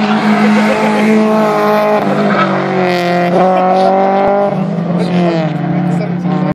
Thank you.